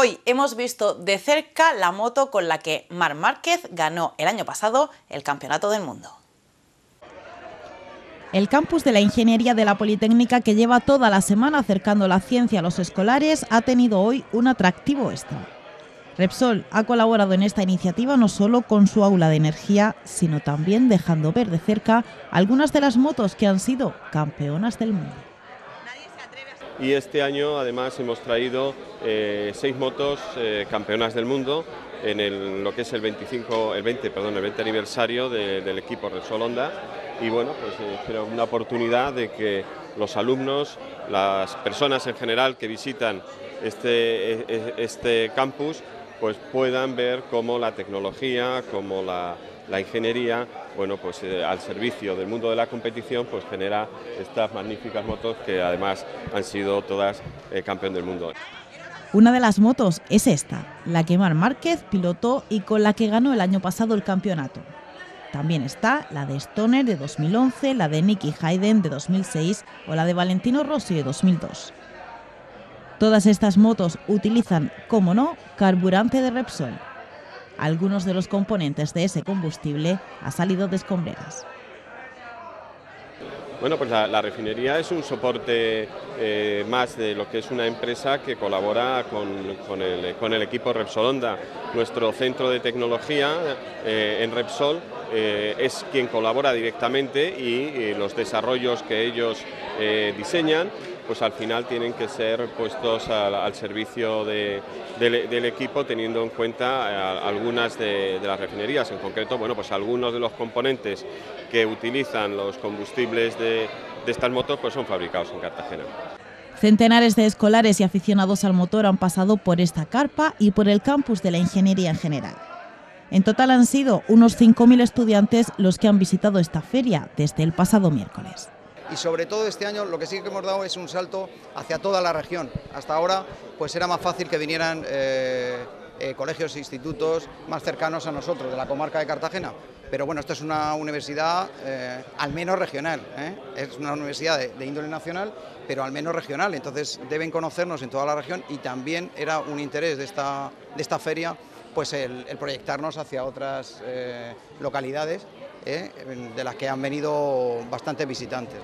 Hoy hemos visto de cerca la moto con la que Mar Márquez ganó el año pasado el Campeonato del Mundo. El campus de la Ingeniería de la Politécnica, que lleva toda la semana acercando la ciencia a los escolares, ha tenido hoy un atractivo extra. Repsol ha colaborado en esta iniciativa no solo con su aula de energía, sino también dejando ver de cerca algunas de las motos que han sido campeonas del mundo y este año además hemos traído eh, seis motos eh, campeonas del mundo en lo que es el 25, el 20, perdón, el 20 aniversario del equipo Repsol Honda. Y bueno, pues eh, una oportunidad de que los alumnos, las personas en general que visitan este, e, e, este campus, pues puedan ver cómo la tecnología, cómo la, ingeniería, bueno, pues eh, al servicio del mundo de la competición, pues genera estas magníficas motos que además han sido todas eh, campeón del mundo. Una de las motos es esta, la que Mar Márquez pilotó y con la que ganó el año pasado el campeonato. También está la de Stoner de 2011, la de Nicky Hayden de 2006 o la de Valentino Rossi de 2002. Todas estas motos utilizan, como no, carburante de Repsol, algunos de los componentes de ese combustible ha salido de escombreras. Bueno, pues la, refinería es un soporte eh, más de lo que es una empresa que colabora con, el, equipo Repsol Honda. Nuestro centro de tecnología eh, en Repsol eh, es quien colabora directamente y, los desarrollos que ellos diseñan pues al final tienen que ser puestos al, servicio del, equipo teniendo en cuenta eh, algunas de, las refinerías, en concreto, bueno, pues algunos de los componentes que utilizan los combustibles de, de estas motos pues son fabricados en Cartagena. Centenares de escolares y aficionados al motor han pasado por esta carpa y por el campus de la ingeniería en general. En total han sido unos 5.000 estudiantes los que han visitado esta feria desde el pasado miércoles y sobre todo este año lo que sí que hemos dado es un salto hacia toda la región. Hasta ahora pues era más fácil que vinieran eh, eh, colegios e institutos más cercanos a nosotros, de la comarca de Cartagena. Pero bueno, esta es una universidad eh, al menos regional, es una universidad de, índole nacional, pero al menos regional, entonces deben conocernos en toda la región y también era un interés de esta, de esta feria pues el, proyectarnos hacia otras localidades de las que han venido bastantes visitantes.